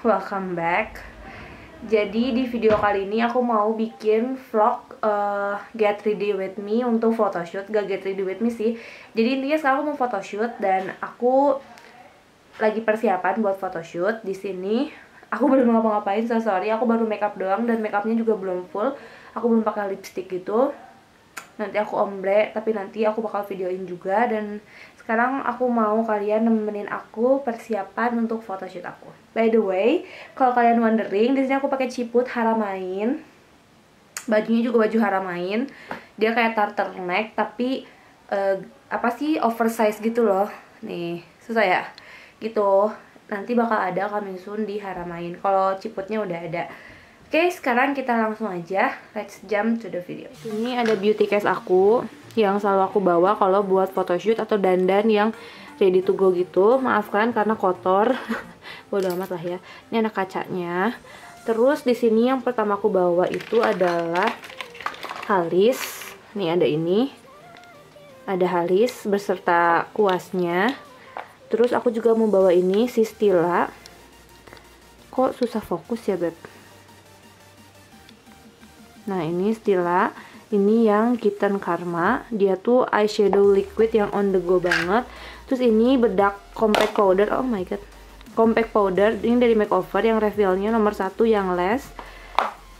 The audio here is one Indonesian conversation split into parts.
welcome back. Jadi di video kali ini aku mau bikin vlog uh, get ready with me untuk photoshoot, gak get ready with me sih. Jadi intinya sekarang aku mau photoshoot dan aku lagi persiapan buat photoshoot di sini. Aku belum ngapa-ngapain, so sorry. Aku baru makeup doang dan makeupnya juga belum full. Aku belum pakai lipstick gitu. Nanti aku ombre, tapi nanti aku bakal videoin juga dan sekarang aku mau kalian nemenin aku persiapan untuk photoshoot aku. By the way, kalau kalian wondering, di sini aku pakai ciput haramain. Bajunya juga baju haramain. Dia kayak turtleneck tapi uh, apa sih oversize gitu loh. Nih, susah ya? Gitu. Nanti bakal ada coming soon di haramain. Kalau ciputnya udah ada. Oke, sekarang kita langsung aja. Let's jump to the video. Ini ada beauty case aku yang selalu aku bawa kalau buat photoshoot atau dandan yang ready to go gitu. Maafkan karena kotor. Bodo amat lah ya. Ini ada kacanya. Terus di sini yang pertama aku bawa itu adalah halis. Nih ada ini. Ada halis beserta kuasnya. Terus aku juga mau bawa ini si Stila. Kok susah fokus ya beb nah ini Stila ini yang Kitten Karma. Dia tuh eyeshadow liquid yang on the go banget. Terus ini bedak compact powder. Oh my god. Compact powder ini dari makeover yang refillnya nomor satu yang less.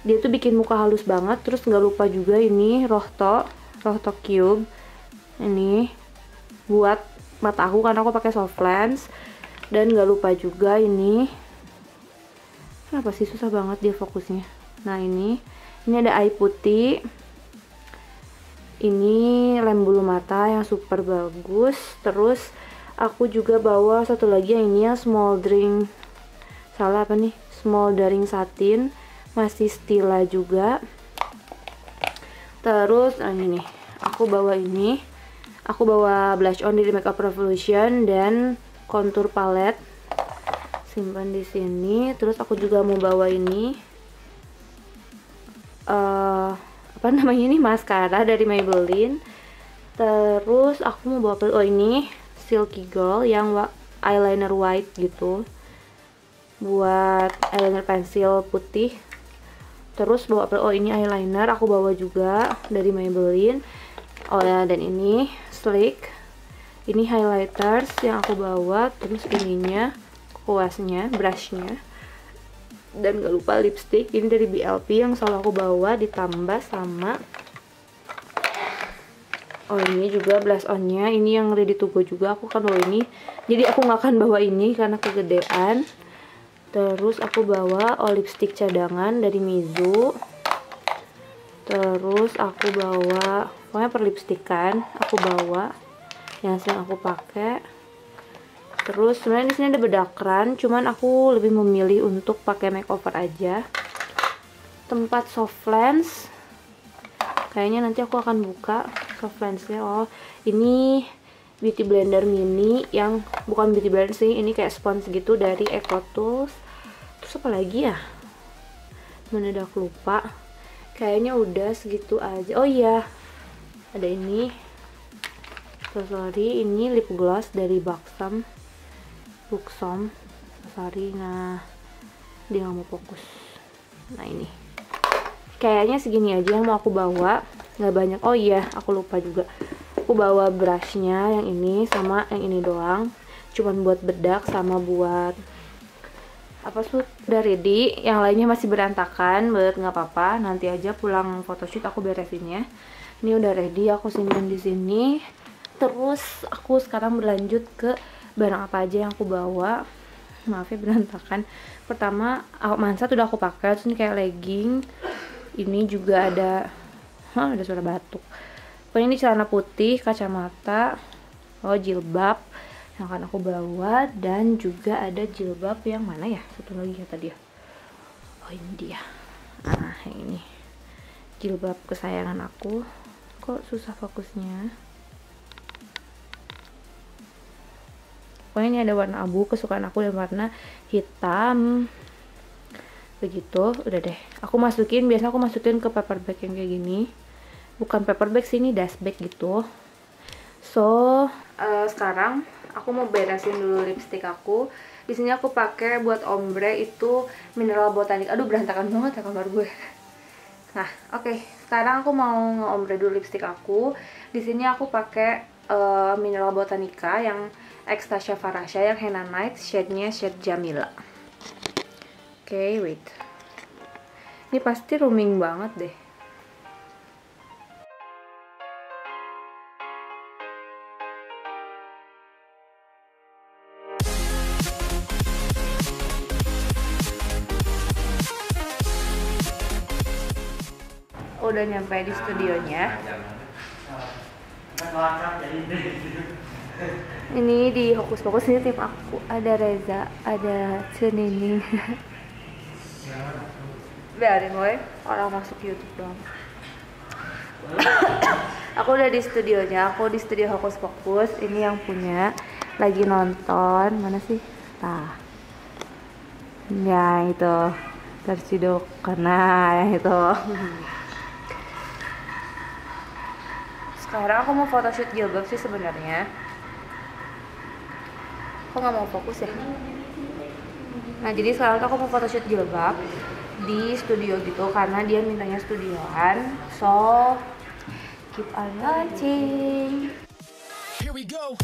Dia tuh bikin muka halus banget. Terus nggak lupa juga ini rohto rohto cube. Ini buat mata aku karena aku pakai soft lens. Dan nggak lupa juga ini. Kenapa sih? Susah banget dia fokusnya. Nah ini ini ada eye putih. Ini lem bulu mata yang super bagus. Terus aku juga bawa satu lagi yang ini yang smoldering salah apa nih? Smoldering satin. Masih stila juga. Terus nah ini nih. Aku bawa ini. Aku bawa blush on dari Makeup Revolution dan contour palette. Simpan di sini. Terus aku juga mau bawa ini uh, apa namanya ini maskara dari Maybelline. Terus aku mau bawa oh ini Silky Girl yang eyeliner white gitu. Buat eyeliner pensil putih. Terus bawa oh ini eyeliner aku bawa juga dari Maybelline. Oh ya dan ini slick. Ini highlighters yang aku bawa terus ininya kuasnya brushnya dan gak lupa lipstick. Ini dari BLP yang selalu aku bawa ditambah sama oh ini juga blush onnya. Ini yang ready to go juga aku akan bawa ini. Jadi aku nggak akan bawa ini karena kegedean. Terus aku bawa oh lipstick cadangan dari Mizu. Terus aku bawa pokoknya per lipstikan aku bawa yang sering aku pakai terus sebenarnya di sini ada bedakran cuman aku lebih memilih untuk pakai makeover aja. Tempat soft lens. Kayaknya nanti aku akan buka soft lensnya. Oh ini beauty blender mini yang bukan beauty blender sih ini kayak spons gitu dari Eco Tools. Terus apa lagi ya? Mendadak lupa. Kayaknya udah segitu aja. Oh iya ada ini. So sorry ini lip gloss dari Baxam Buxom sorry nah dia nggak mau fokus. Nah ini. Kayaknya segini aja yang mau aku bawa. Nggak banyak. Oh iya aku lupa juga. Aku bawa brushnya yang ini sama yang ini doang. Cuman buat bedak sama buat apa tuh udah ready. Yang lainnya masih berantakan buat nggak apa-apa. Nanti aja pulang photoshoot aku beresinnya ini udah ready aku simpan di sini. Terus aku sekarang berlanjut ke barang apa aja yang aku bawa. Maaf ya berantakan. Pertama mansa udah aku pakai terus ini kayak legging. Ini juga ada Hah, ada suara batuk. Pokoknya ini celana putih kacamata oh jilbab yang akan aku bawa dan juga ada jilbab yang mana ya? Satu lagi kata dia. Oh ini dia. Yang ini. Jilbab kesayangan aku. Kok susah fokusnya pokoknya ini ada warna abu kesukaan aku dan warna hitam begitu udah deh aku masukin biasa aku masukin ke paper bag yang kayak gini bukan paper bag sih ini dust bag gitu so uh, sekarang aku mau beresin dulu lipstick aku Di sini aku pakai buat ombre itu mineral botanik. Aduh berantakan banget ya kamar gue. Nah, oke. Okay. Sekarang aku mau ngeombre dulu lipstick aku. Di sini aku pakai uh, mineral botanica yang Ecstasia Farasha yang Henna Night shade-nya shade Jamila. Oke, okay, wait. Ini pasti rooming banget deh. udah nyampe di studionya ini. Di Hokus Pokus ini tim aku. Ada Reza ada Cenini. Biarin boy orang masuk YouTube dong aku udah di studionya. Aku di studio Hokus Pokus. Ini yang punya. Lagi nonton. Mana sih? Nah. Ya itu. Terciduk. Karena yang itu sekarang aku mau photoshoot jilbab sih sebenarnya. Kok nggak mau fokus ya. Nah jadi sekarang aku mau photoshoot jilbab di studio gitu karena dia mintanya studioan. So keep on watching. Here we go.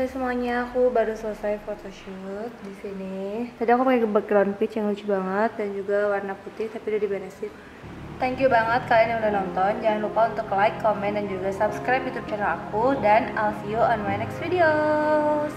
Hai semuanya, aku baru selesai photoshoot di sini. Tadi aku pakai background peach yang lucu banget dan juga warna putih tapi udah diberesin. Thank you banget kalian yang udah nonton. Jangan lupa untuk like, comment, dan juga subscribe YouTube channel aku dan I'll see you on my next videos.